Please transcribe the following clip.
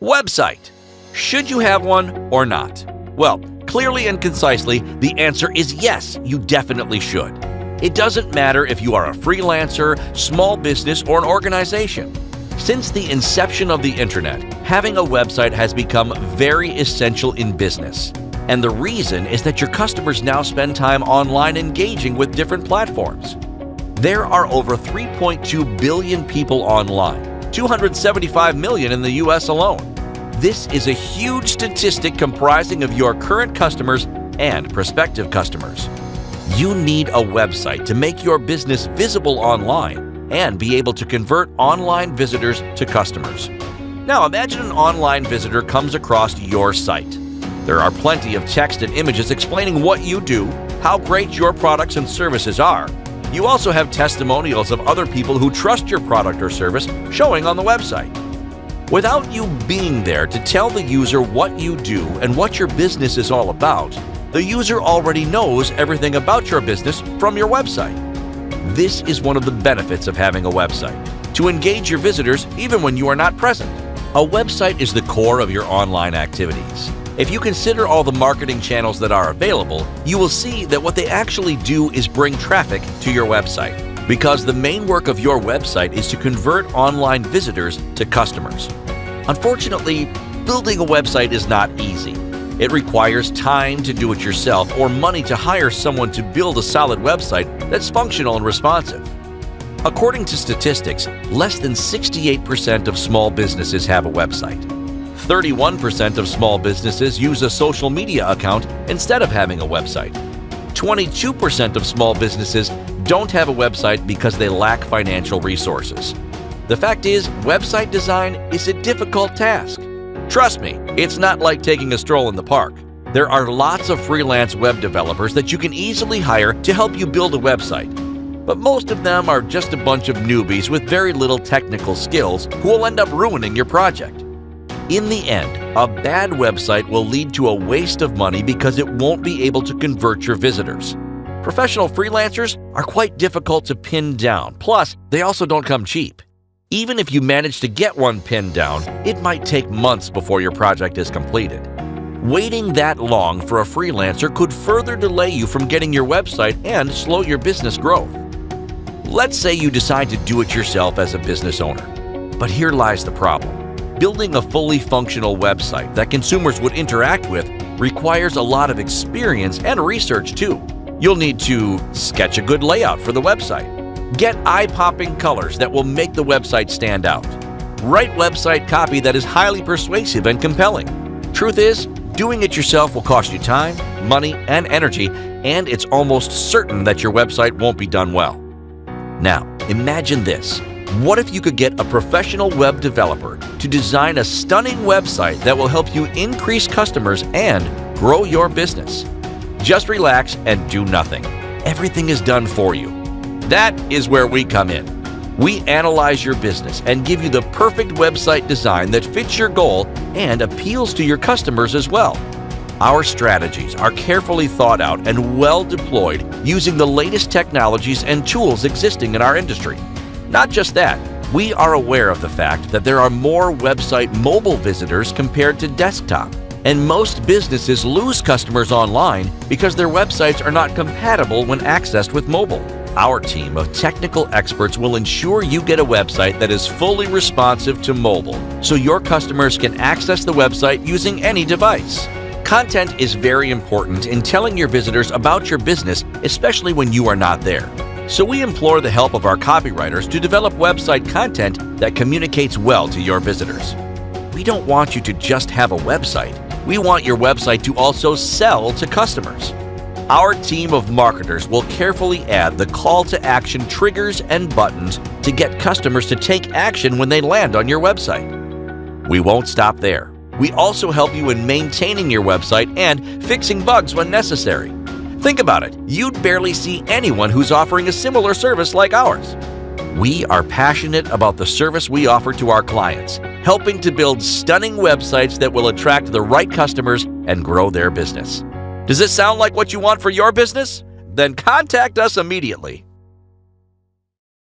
Website. Should you have one or not? Well, clearly and concisely, the answer is yes, you definitely should. It doesn't matter if you are a freelancer, small business, or an organization. Since the inception of the internet, having a website has become very essential in business. And the reason is that your customers now spend time online engaging with different platforms. There are over 3.2 billion people online, 275 million in the US alone. This is a huge statistic comprising of your current customers and prospective customers. You need a website to make your business visible online and be able to convert online visitors to customers. Now imagine an online visitor comes across your site. There are plenty of text and images explaining what you do, how great your products and services are. You also have testimonials of other people who trust your product or service showing on the website. Without you being there to tell the user what you do and what your business is all about, the user already knows everything about your business from your website. This is one of the benefits of having a website to engage your visitors even when you are not present. A website is the core of your online activities. If you consider all the marketing channels that are available, you will see that what they actually do is bring traffic to your website because the main work of your website is to convert online visitors to customers. Unfortunately, building a website is not easy. It requires time to do it yourself or money to hire someone to build a solid website that's functional and responsive. According to statistics, less than 68% of small businesses have a website. 31% of small businesses use a social media account instead of having a website. 22% of small businesses don't have a website because they lack financial resources. The fact is, website design is a difficult task. Trust me, it's not like taking a stroll in the park. There are lots of freelance web developers that you can easily hire to help you build a website. But most of them are just a bunch of newbies with very little technical skills who will end up ruining your project. In the end, a bad website will lead to a waste of money because it won't be able to convert your visitors. Professional freelancers are quite difficult to pin down, plus, they also don't come cheap. Even if you manage to get one pinned down, it might take months before your project is completed. Waiting that long for a freelancer could further delay you from getting your website and slow your business growth. Let's say you decide to do it yourself as a business owner. But here lies the problem. Building a fully functional website that consumers would interact with requires a lot of experience and research too. You'll need to sketch a good layout for the website. Get eye-popping colors that will make the website stand out. Write website copy that is highly persuasive and compelling. Truth is, doing it yourself will cost you time, money, and energy, and it's almost certain that your website won't be done well. Now, imagine this. What if you could get a professional web developer to design a stunning website that will help you increase customers and grow your business? Just relax and do nothing. Everything is done for you. That is where we come in. We analyze your business and give you the perfect website design that fits your goal and appeals to your customers as well. Our strategies are carefully thought out and well deployed using the latest technologies and tools existing in our industry. Not just that, we are aware of the fact that there are more website mobile visitors compared to desktop and most businesses lose customers online because their websites are not compatible when accessed with mobile. Our team of technical experts will ensure you get a website that is fully responsive to mobile, so your customers can access the website using any device. Content is very important in telling your visitors about your business, especially when you are not there. So we implore the help of our copywriters to develop website content that communicates well to your visitors. We don't want you to just have a website. We want your website to also sell to customers. Our team of marketers will carefully add the call to action triggers and buttons to get customers to take action when they land on your website. We won't stop there. We also help you in maintaining your website and fixing bugs when necessary. Think about it, you'd barely see anyone who's offering a similar service like ours. We are passionate about the service we offer to our clients, helping to build stunning websites that will attract the right customers and grow their business. Does this sound like what you want for your business? Then contact us immediately.